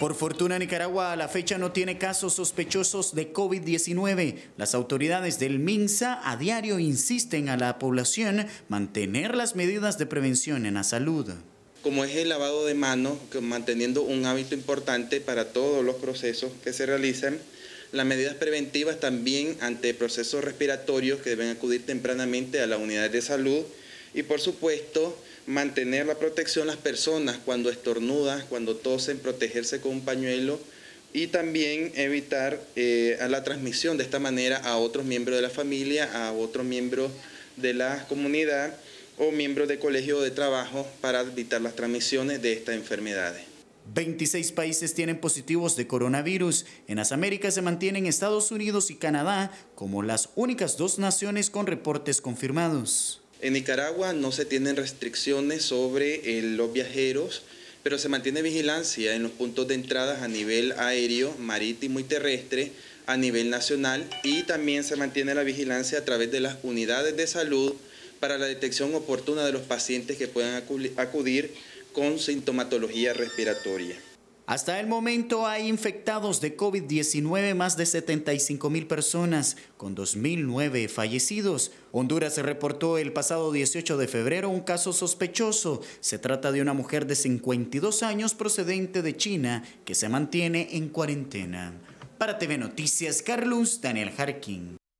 Por fortuna, Nicaragua a la fecha no tiene casos sospechosos de COVID-19. Las autoridades del MINSA a diario insisten a la población mantener las medidas de prevención en la salud. Como es el lavado de manos, manteniendo un hábito importante para todos los procesos que se realizan, las medidas preventivas también ante procesos respiratorios que deben acudir tempranamente a la unidad de salud y por supuesto mantener la protección las personas cuando estornudan, cuando tosen, protegerse con un pañuelo y también evitar eh, la transmisión de esta manera a otros miembros de la familia, a otros miembros de la comunidad o miembros de colegio de trabajo para evitar las transmisiones de estas enfermedades. 26 países tienen positivos de coronavirus. En las Américas se mantienen Estados Unidos y Canadá como las únicas dos naciones con reportes confirmados. En Nicaragua no se tienen restricciones sobre eh, los viajeros, pero se mantiene vigilancia en los puntos de entrada a nivel aéreo, marítimo y terrestre, a nivel nacional y también se mantiene la vigilancia a través de las unidades de salud para la detección oportuna de los pacientes que puedan acudir con sintomatología respiratoria. Hasta el momento hay infectados de COVID-19 más de 75 mil personas, con 2.009 fallecidos. Honduras reportó el pasado 18 de febrero un caso sospechoso. Se trata de una mujer de 52 años procedente de China que se mantiene en cuarentena. Para TV Noticias, Carlos Daniel Harkin.